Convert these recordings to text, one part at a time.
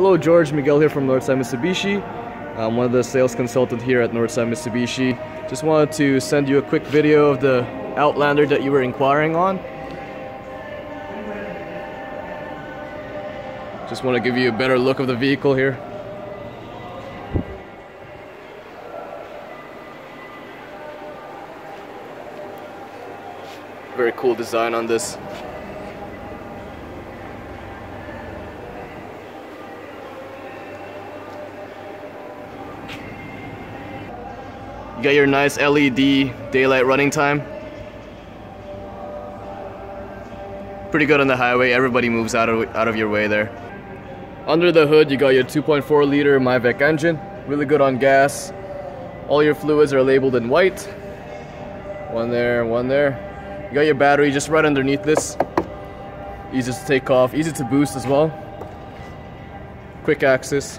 Hello, George Miguel here from Northside Mitsubishi. I'm one of the sales consultants here at Northside Mitsubishi. Just wanted to send you a quick video of the Outlander that you were inquiring on. Just want to give you a better look of the vehicle here. Very cool design on this. You got your nice LED daylight running time. Pretty good on the highway, everybody moves out of, out of your way there. Under the hood, you got your 2.4 liter MIVEC engine, really good on gas. All your fluids are labeled in white. One there, one there. You got your battery just right underneath this. Easy to take off, easy to boost as well. Quick access.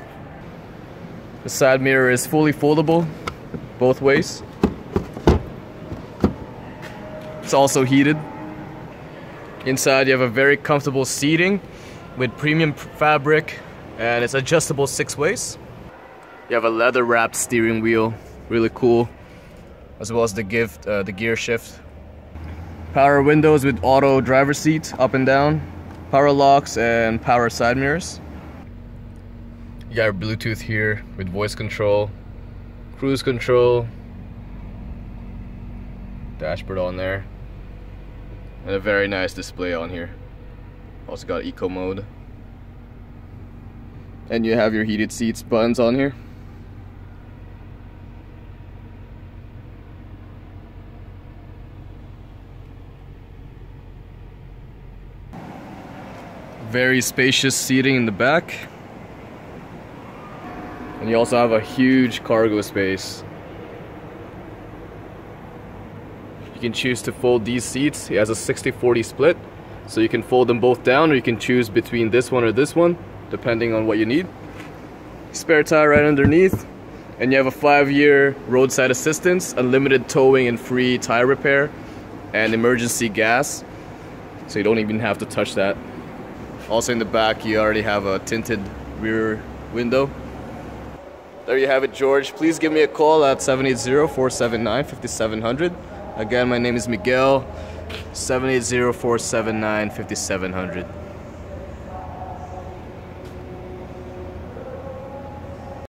The side mirror is fully foldable, both ways. It's also heated. Inside you have a very comfortable seating with premium fabric and it's adjustable six ways. You have a leather wrapped steering wheel, really cool, as well as the gift, uh, the gear shift Power windows with auto driver seat up and down. Power locks and power side mirrors. You got your Bluetooth here with voice control, cruise control, dashboard on there, and a very nice display on here. Also got eco mode. And you have your heated seats buttons on here. Very spacious seating in the back. And you also have a huge cargo space. You can choose to fold these seats. It has a 60-40 split. So you can fold them both down or you can choose between this one or this one, depending on what you need. Spare tire right underneath. And you have a five-year roadside assistance, unlimited towing and free tire repair, and emergency gas. So you don't even have to touch that. Also in the back, you already have a tinted rear window. There you have it, George. Please give me a call at 780-479-5700. Again, my name is Miguel, 780-479-5700.